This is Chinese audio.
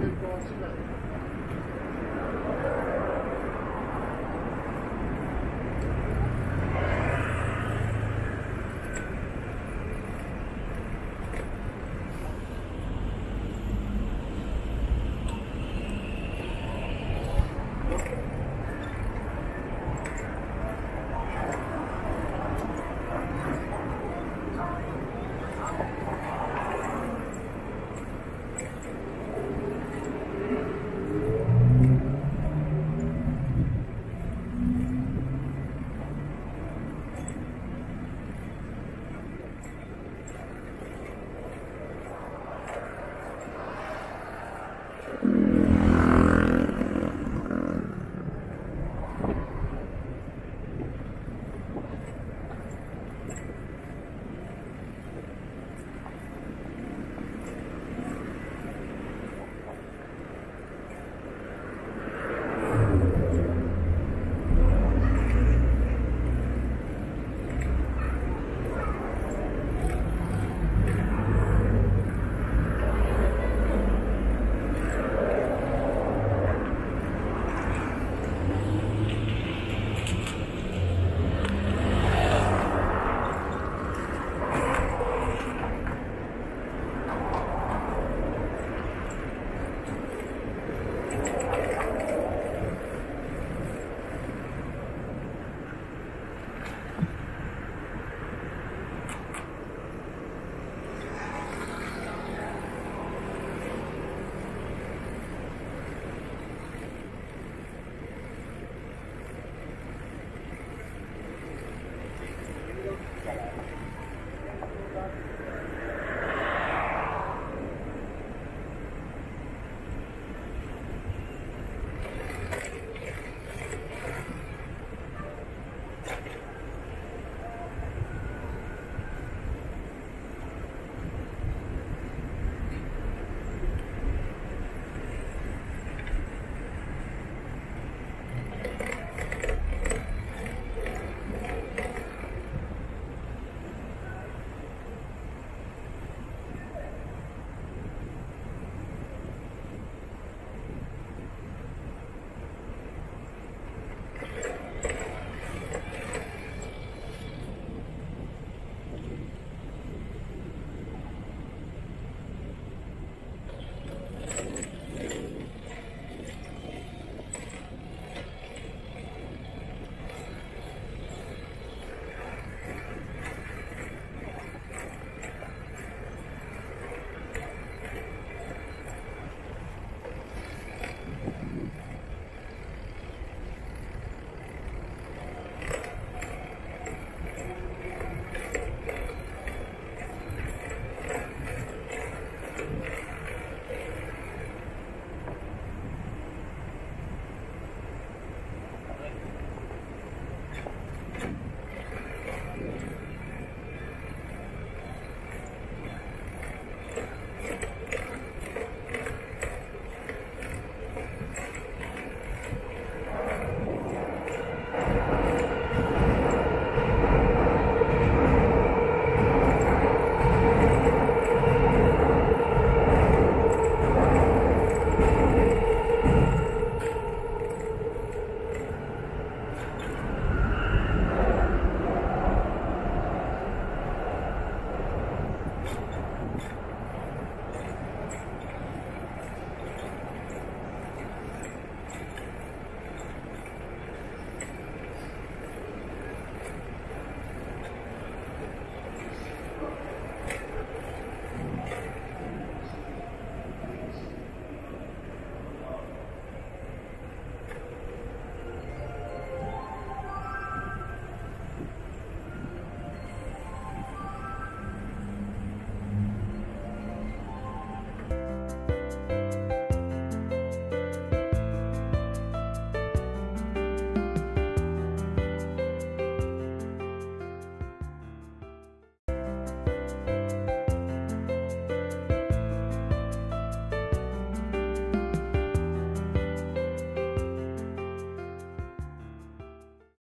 是公司的。